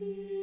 thee.